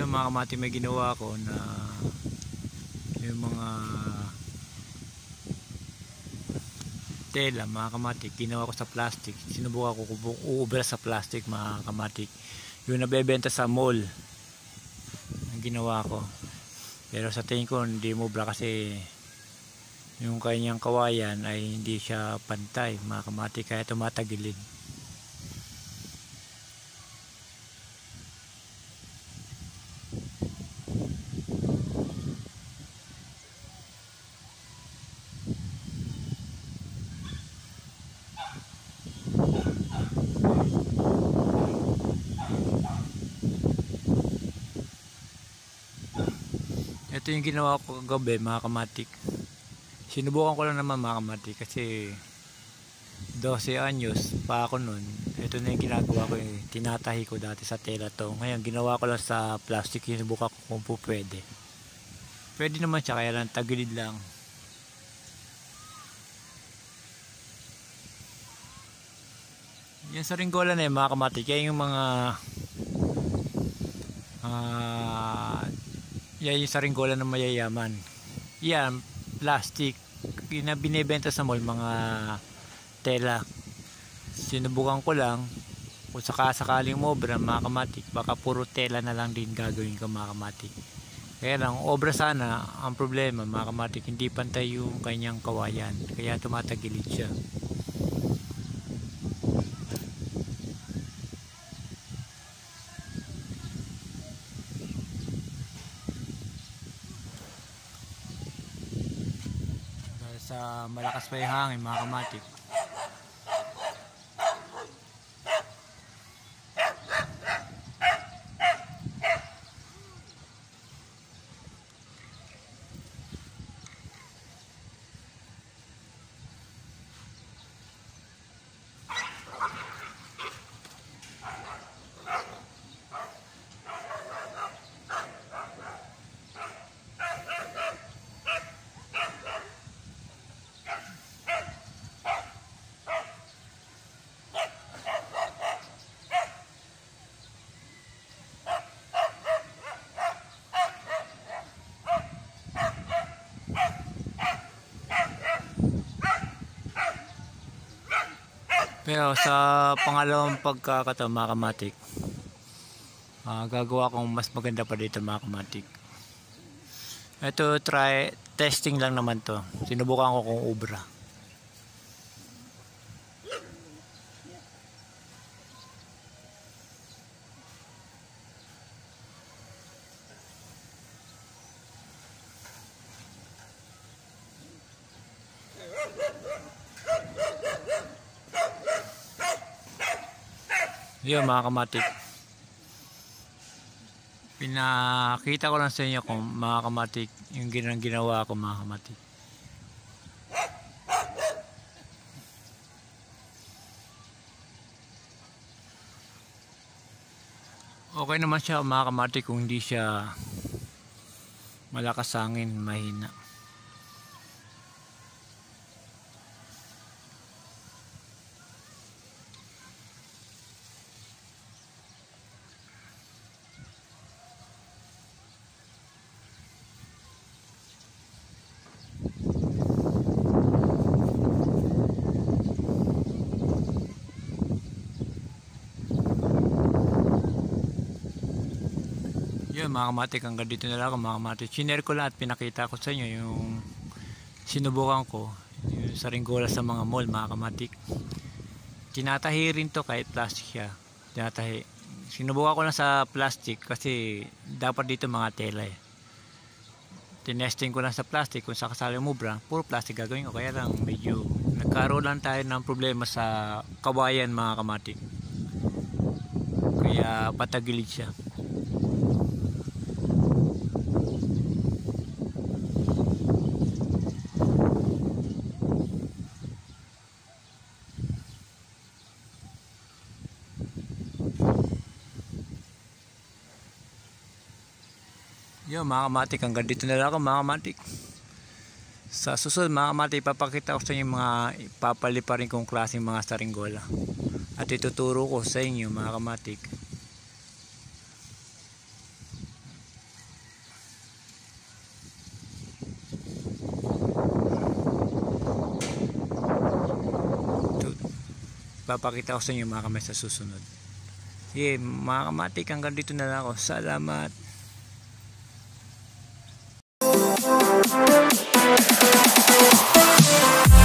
Yun mga kamati may ginawa ko na yung mga tela mga kamatik ginawa ko sa plastic. Sinubukan ko uubra sa plastic mga kamatik yung nabebenta sa mall ang ginawa ko. Pero sa tingin ko hindi mo ubra kasi yung kanyang kawayan ay hindi siya pantay mga kamatik kaya tumatagilid Ito yung ginawa ko kagabi mga kamatik. Sinubukan ko lang naman mga kamatik kasi 12 anyos pa ako nun. Ito na yung ginagawa ko eh. Tinatahi ko dati sa tela to. Ngayon ginawa ko lang sa plastic. Sinubukan ko kung po pwede. Pwede naman siya kaya lang tagilid lang. Yan sa ringgola na yun mga kamatik. Kaya yung mga ah yan yung sa ringgola ng mayayaman. Yan, plastic. Yung na binibenta sa mall, mga tela. Sinubukan ko lang kung sakasakaling mobra mga kamatik baka puro tela na lang din gagawin ko mga kamatik kaya lang obra sana ang problema mga kamatik hindi pantay yung kanyang kawayan kaya tumatagilid siya sa malakas pa yung hangin mga kamatik Pero sa pangalawang pagkakataon mga kamatik, ah, gagawa kong mas maganda pa dito mga kamatik. Ito try testing lang naman to. Sinubukan ko kung ubra. Yun mga kamatik. Pinakita ko lang sa inyo kung mga kamatik yung ginang ginawa ko mga kamatik. Okay naman siya mga kamatik kung hindi siya malakas hangin, mahina. Yun mga kamatik, hanggang dito na lang mga kamatik. Sinare ko lahat, pinakita ko sa inyo yung sinubukan ko. Yung sa ringgola sa mga mall mga kamatik. Tinatahi rin to kahit plastic siya. Tinatahi. Sinubukan ko lang sa plastic kasi dapat dito mga tela eh. Tinesting ko lang sa plastic kung sakasali mo bra, puro plastic gagawin ko. Kaya lang medyo nagkaroon lang tayo ng problema sa kawayan mga kamatik. Kaya patagilid siya. Yo mga kamatik, hanggang dito na lang ako mga kamatik. Sa susunod mga kamatik, papakita ko sa inyo mga papaliparin kong klaseng mga saringgola. At ituturo ko sa inyo mga kamatik. Papakita ko sa inyo mga kamay sa susunod. Yeah, mga kamatik, hanggang dito na lang ako. Salamat! Thank you.